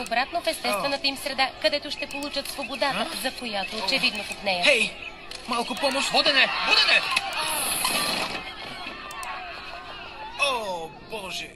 обратно в естествената им среда, където ще получат свободата, за която очевидно в нея. Хей! Малко помощ! Водене! Водене! О, Боже!